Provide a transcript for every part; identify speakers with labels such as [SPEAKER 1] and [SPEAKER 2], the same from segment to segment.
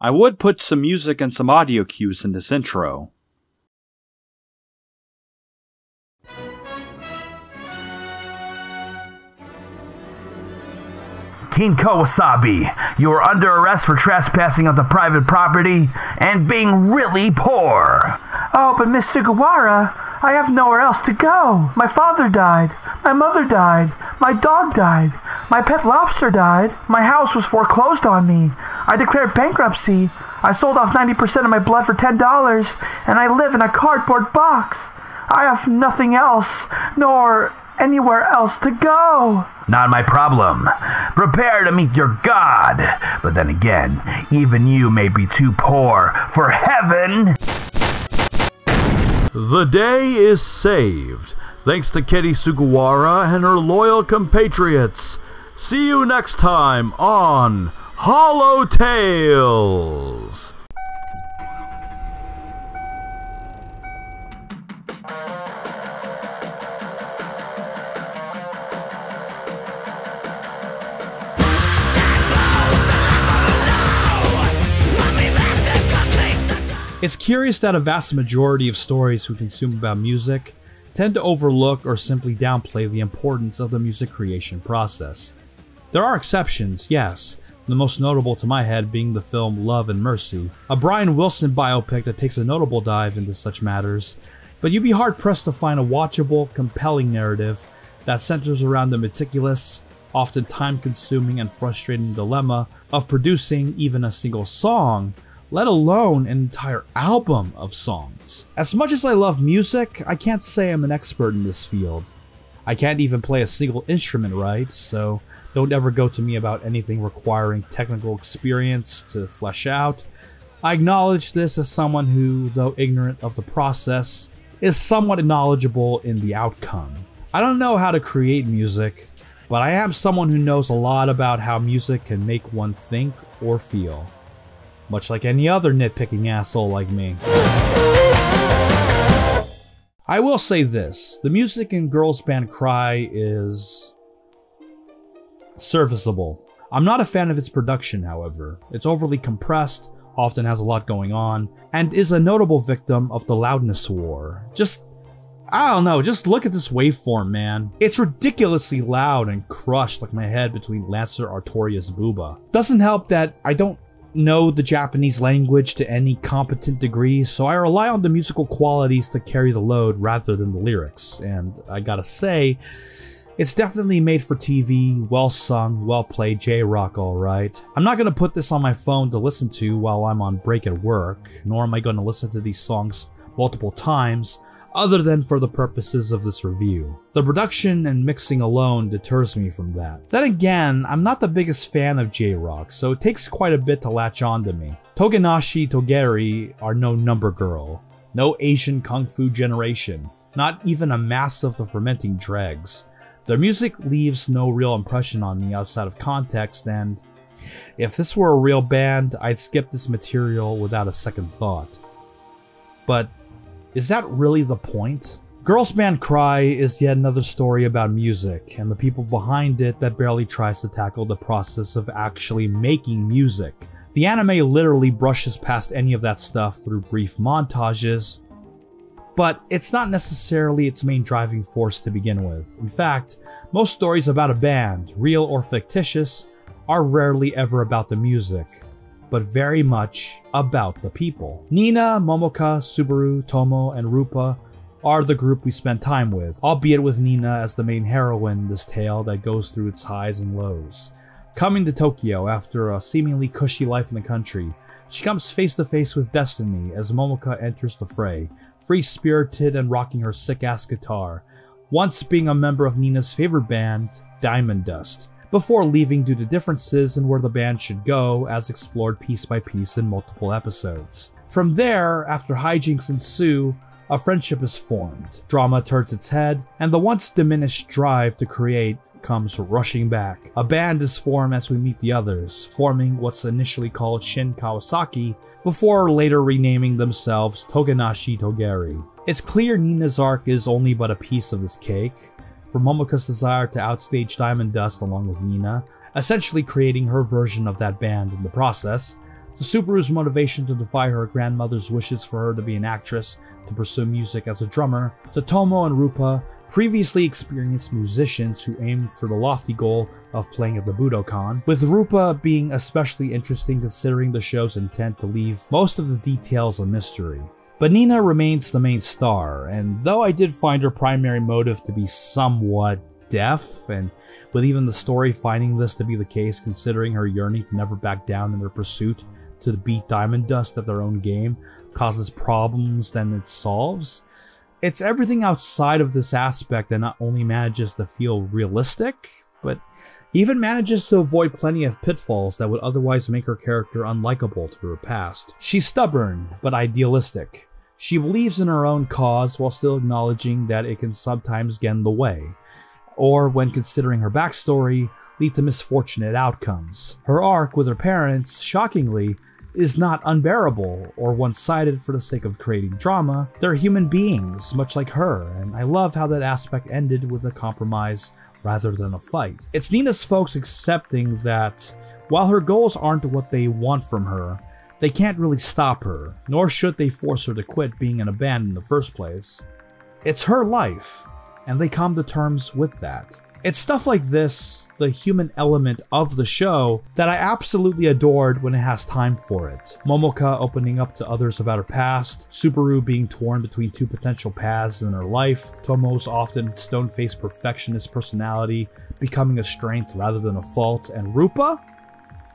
[SPEAKER 1] I would put some music and some audio cues in this intro.
[SPEAKER 2] King Kawasabi, you are under arrest for trespassing on the private property and being really poor.
[SPEAKER 3] Oh, but Miss Sugawara, I have nowhere else to go. My father died. My mother died. My dog died. My pet lobster died. My house was foreclosed on me. I declared bankruptcy. I sold off 90% of my blood for $10, and I live in a cardboard box. I have nothing else, nor anywhere else to go.
[SPEAKER 2] Not my problem. Prepare to meet your god. But then again, even you may be too poor for heaven.
[SPEAKER 4] The day is saved, thanks to Kitty Sugawara and her loyal compatriots. See you next time on Hollow Tales.
[SPEAKER 5] It's curious that a vast majority of stories we consume about music tend to overlook or simply downplay the importance of the music creation process. There are exceptions, yes, the most notable to my head being the film Love and Mercy, a Brian Wilson biopic that takes a notable dive into such matters, but you'd be hard pressed to find a watchable, compelling narrative that centers around the meticulous, often time consuming and frustrating dilemma of producing even a single song let alone an entire album of songs. As much as I love music, I can't say I'm an expert in this field. I can't even play a single instrument right, so don't ever go to me about anything requiring technical experience to flesh out. I acknowledge this as someone who, though ignorant of the process, is somewhat knowledgeable in the outcome. I don't know how to create music, but I am someone who knows a lot about how music can make one think or feel much like any other nitpicking asshole like me. I will say this, the music in Girls Band Cry is serviceable. I'm not a fan of its production, however. It's overly compressed, often has a lot going on, and is a notable victim of the loudness war. Just I don't know, just look at this waveform, man. It's ridiculously loud and crushed like my head between Lancer Artoria's Booba. Doesn't help that I don't know the Japanese language to any competent degree, so I rely on the musical qualities to carry the load rather than the lyrics. And I gotta say, it's definitely made for TV, well sung, well played J-Rock alright. I'm not gonna put this on my phone to listen to while I'm on break at work, nor am I gonna listen to these songs multiple times, other than for the purposes of this review. The production and mixing alone deters me from that. Then again, I'm not the biggest fan of J-Rock, so it takes quite a bit to latch on to me. Togenashi Togeari are no number girl, no Asian kung fu generation, not even a mass of the fermenting dregs. Their music leaves no real impression on me outside of context, and if this were a real band, I'd skip this material without a second thought. But is that really the point? Girls Band Cry is yet another story about music and the people behind it that barely tries to tackle the process of actually making music. The anime literally brushes past any of that stuff through brief montages, but it's not necessarily its main driving force to begin with. In fact, most stories about a band, real or fictitious, are rarely ever about the music but very much about the people. Nina, Momoka, Subaru, Tomo, and Rupa are the group we spend time with, albeit with Nina as the main heroine in this tale that goes through its highs and lows. Coming to Tokyo after a seemingly cushy life in the country, she comes face to face with destiny as Momoka enters the fray, free spirited and rocking her sick ass guitar, once being a member of Nina's favorite band, Diamond Dust before leaving due to differences in where the band should go, as explored piece by piece in multiple episodes. From there, after hijinks ensue, a friendship is formed, drama turns its head, and the once diminished drive to create comes rushing back. A band is formed as we meet the others, forming what's initially called Shin Kawasaki, before later renaming themselves Togenashi Togeari. It's clear Nina's arc is only but a piece of this cake, for Momoka's desire to outstage Diamond Dust along with Nina, essentially creating her version of that band in the process, to Subaru's motivation to defy her grandmother's wishes for her to be an actress to pursue music as a drummer, to Tomo and Rupa, previously experienced musicians who aimed for the lofty goal of playing at the Budokan, with Rupa being especially interesting considering the show's intent to leave most of the details a mystery. But Nina remains the main star, and though I did find her primary motive to be somewhat deaf, and with even the story finding this to be the case considering her yearning to never back down in her pursuit to beat Diamond Dust at their own game causes problems than it solves, it's everything outside of this aspect that not only manages to feel realistic, but even manages to avoid plenty of pitfalls that would otherwise make her character unlikable to her past. She's stubborn, but idealistic. She believes in her own cause while still acknowledging that it can sometimes get in the way, or when considering her backstory, lead to misfortunate outcomes. Her arc with her parents, shockingly, is not unbearable or one sided for the sake of creating drama. They're human beings, much like her, and I love how that aspect ended with a compromise rather than a fight. It's Nina's folks accepting that while her goals aren't what they want from her, they can't really stop her, nor should they force her to quit being in a band in the first place. It's her life, and they come to terms with that. It's stuff like this, the human element of the show, that I absolutely adored when it has time for it. Momoka opening up to others about her past, Subaru being torn between two potential paths in her life, Tomo's often stone-faced perfectionist personality becoming a strength rather than a fault, and Rupa?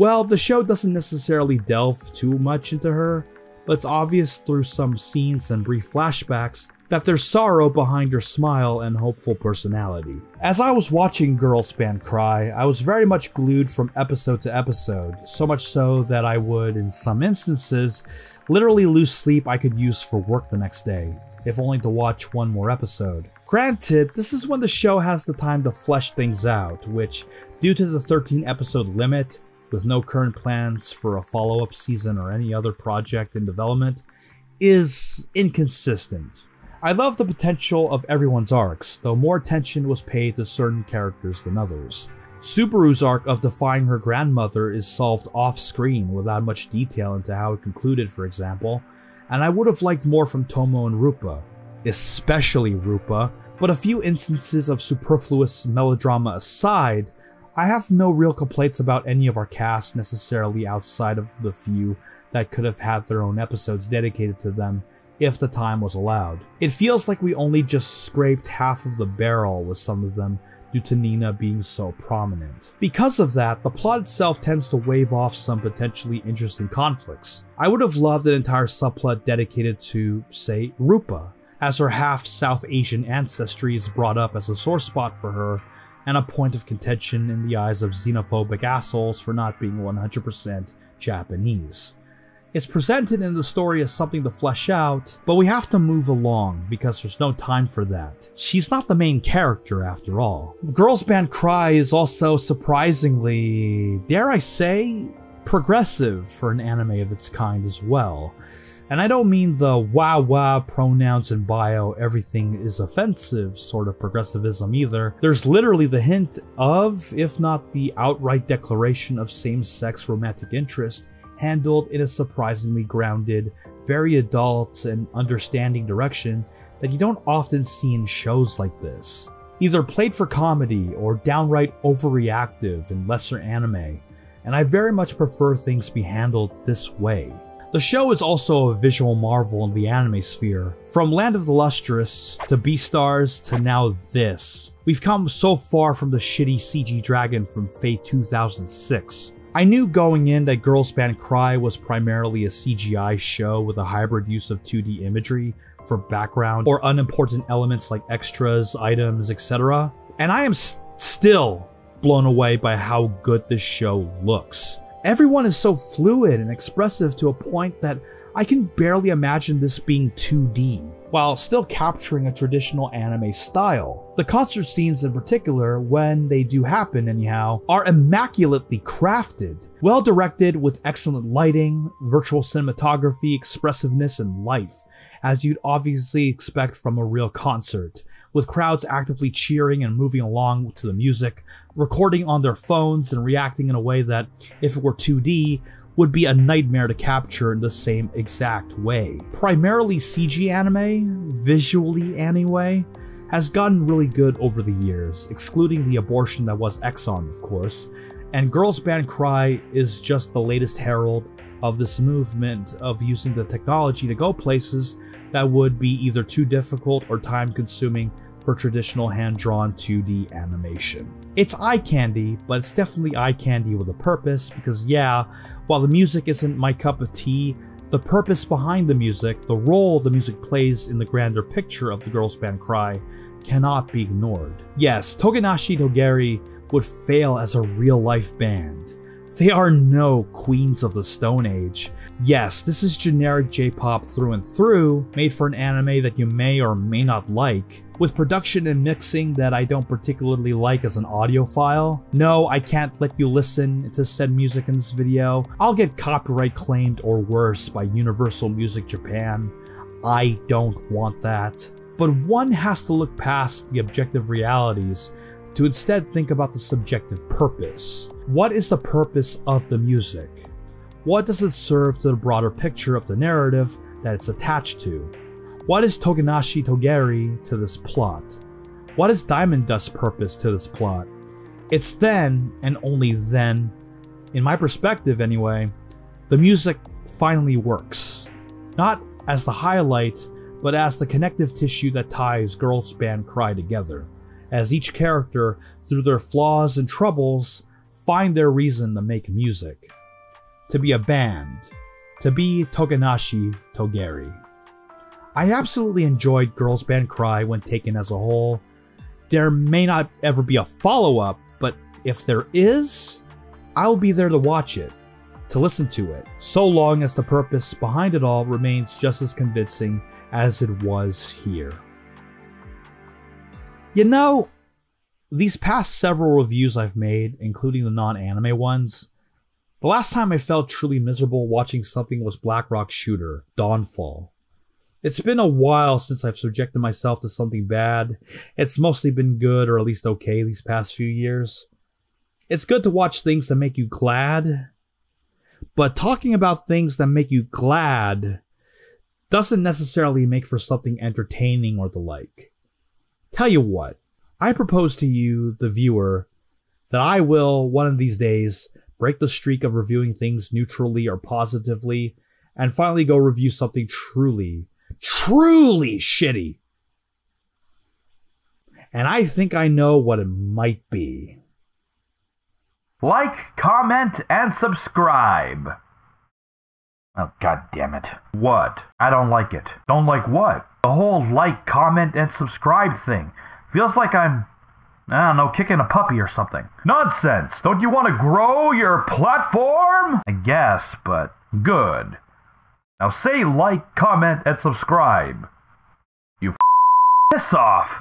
[SPEAKER 5] Well, the show doesn't necessarily delve too much into her, but it's obvious through some scenes and brief flashbacks that there's sorrow behind her smile and hopeful personality. As I was watching Girls Band Cry, I was very much glued from episode to episode, so much so that I would, in some instances, literally lose sleep I could use for work the next day, if only to watch one more episode. Granted, this is when the show has the time to flesh things out, which, due to the 13 episode limit, with no current plans for a follow up season or any other project in development, is inconsistent. I love the potential of everyone's arcs, though more attention was paid to certain characters than others. Subaru's arc of defying her grandmother is solved off screen without much detail into how it concluded, for example, and I would have liked more from Tomo and Rupa, especially Rupa, but a few instances of superfluous melodrama aside, I have no real complaints about any of our cast necessarily outside of the few that could have had their own episodes dedicated to them if the time was allowed. It feels like we only just scraped half of the barrel with some of them due to Nina being so prominent. Because of that, the plot itself tends to wave off some potentially interesting conflicts. I would have loved an entire subplot dedicated to, say, Rupa, as her half South Asian ancestry is brought up as a sore spot for her and a point of contention in the eyes of xenophobic assholes for not being 100% Japanese. It's presented in the story as something to flesh out, but we have to move along because there's no time for that. She's not the main character after all. Girls Band Cry is also surprisingly, dare I say, progressive for an anime of its kind as well. And I don't mean the wah wah pronouns in bio, everything is offensive sort of progressivism either. There's literally the hint of, if not the outright declaration of same sex romantic interest handled in a surprisingly grounded, very adult, and understanding direction that you don't often see in shows like this. Either played for comedy or downright overreactive in lesser anime, and I very much prefer things be handled this way. The show is also a visual marvel in the anime sphere. From Land of the Lustrous to Beastars to now this. We've come so far from the shitty CG dragon from Fate 2006. I knew going in that Girls Band Cry was primarily a CGI show with a hybrid use of 2D imagery for background or unimportant elements like extras, items, etc. And I am st still blown away by how good this show looks. Everyone is so fluid and expressive to a point that I can barely imagine this being 2D while still capturing a traditional anime style. The concert scenes in particular, when they do happen anyhow, are immaculately crafted, well directed with excellent lighting, virtual cinematography, expressiveness, and life, as you'd obviously expect from a real concert, with crowds actively cheering and moving along to the music, recording on their phones and reacting in a way that, if it were 2D, would be a nightmare to capture in the same exact way. Primarily CG anime, visually anyway, has gotten really good over the years, excluding the abortion that was Ex-Arm, of course, and Girls Band Cry is just the latest herald of this movement of using the technology to go places that would be either too difficult or time consuming for traditional hand drawn 2D animation. It's eye candy, but it's definitely eye candy with a purpose because, yeah, while the music isn't my cup of tea, the purpose behind the music, the role the music plays in the grander picture of the girls' band Cry, cannot be ignored. Yes, Togenashi Togeari would fail as a real life band. They are no queens of the Stone Age. Yes, this is generic J-pop through and through, made for an anime that you may or may not like, with production and mixing that I don't particularly like as an audiophile. No, I can't let you listen to said music in this video. I'll get copyright claimed or worse by Universal Music Japan. I don't want that. But one has to look past the objective realities to instead think about the subjective purpose. What is the purpose of the music? What does it serve to the broader picture of the narrative that it's attached to? What is Togenashi Togeari to this plot? What is Diamond Dust's purpose to this plot? It's then, and only then, in my perspective anyway, the music finally works. Not as the highlight, but as the connective tissue that ties Girls Band Cry together as each character, through their flaws and troubles, find their reason to make music. To be a band. To be Togenashi Togeari. I absolutely enjoyed Girls Band Cry when taken as a whole. There may not ever be a follow up, but if there is, I'll be there to watch it, to listen to it, so long as the purpose behind it all remains just as convincing as it was here. You know, these past several reviews I've made, including the non anime ones, the last time I felt truly miserable watching something was Blackrock Shooter Dawnfall. It's been a while since I've subjected myself to something bad. It's mostly been good, or at least okay, these past few years. It's good to watch things that make you glad, but talking about things that make you glad doesn't necessarily make for something entertaining or the like. Tell you what, I propose to you, the viewer, that I will, one of these days, break the streak of reviewing things neutrally or positively, and finally go review something truly, truly shitty. And I think I know what it might be.
[SPEAKER 2] Like, comment, and subscribe. Oh, god damn it. What? I don't like it. Don't like what? The whole like, comment, and subscribe thing. Feels like I'm, I don't know, kicking a puppy or something. Nonsense! Don't you want to grow your platform? I guess, but good. Now say like, comment, and subscribe. You f- this off!